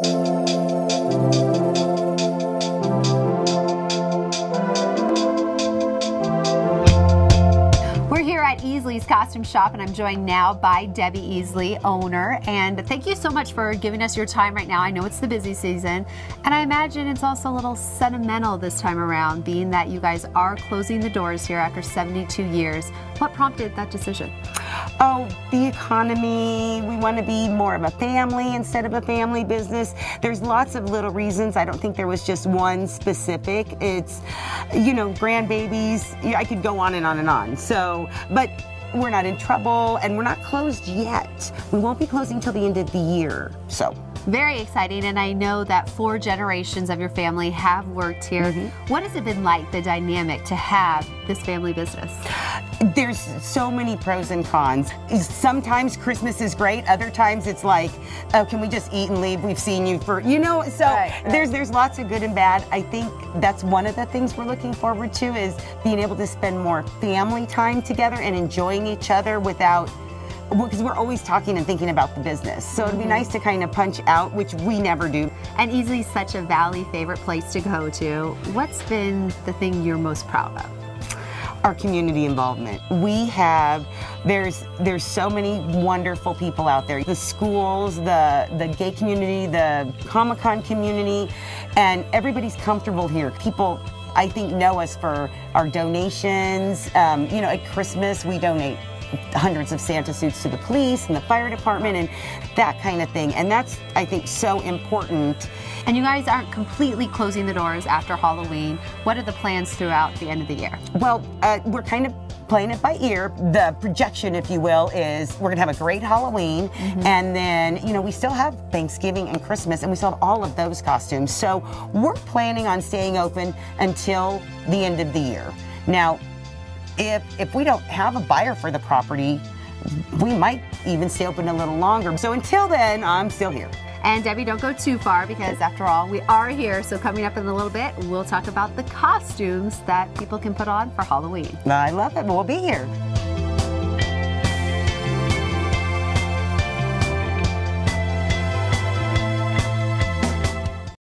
at Easley's Costume Shop, and I'm joined now by Debbie Easley, owner. And thank you so much for giving us your time right now. I know it's the busy season, and I imagine it's also a little sentimental this time around, being that you guys are closing the doors here after 72 years. What prompted that decision? oh, the economy, we want to be more of a family instead of a family business. There's lots of little reasons. I don't think there was just one specific. It's, you know, grandbabies. I could go on and on and on. So, but we're not in trouble and we're not closed yet. We won't be closing till the end of the year. So. Very exciting, and I know that four generations of your family have worked here. Mm -hmm. What has it been like, the dynamic, to have this family business? There's so many pros and cons. Sometimes Christmas is great. Other times it's like, oh, can we just eat and leave? We've seen you for, you know. So right, right. there's there's lots of good and bad. I think that's one of the things we're looking forward to is being able to spend more family time together and enjoying each other without because we're always talking and thinking about the business. So it'd be mm-hmm. nice to kind of punch out, which we never do. And Easley such a Valley favorite place to go to. What's been the thing you're most proud of? our community involvement. We have there's there's so many wonderful people out there. The schools, the the gay community, the Comic Con community, and everybody's comfortable here. People I think know us for our donations. Um, you know, at Christmas we donate hundreds of Santa suits to the police and the fire department and that kind of thing. And that's, I think, so important. And you guys aren't completely closing the doors after Halloween. What are the plans throughout the end of the year? Well, uh, we're kind of playing it by ear. The projection, if you will, is we're gonna have a great Halloween, mm -hmm. and then you know we still have Thanksgiving and Christmas, and we still have all of those costumes. So we're planning on staying open until the end of the year. Now, if, if we don't have a buyer for the property, we might even stay open a little longer. So until then, I'm still here. And Debbie, don't go too far because after all, we are here. So coming up in a little bit, we'll talk about the costumes that people can put on for Halloween. I love it. We'll be here.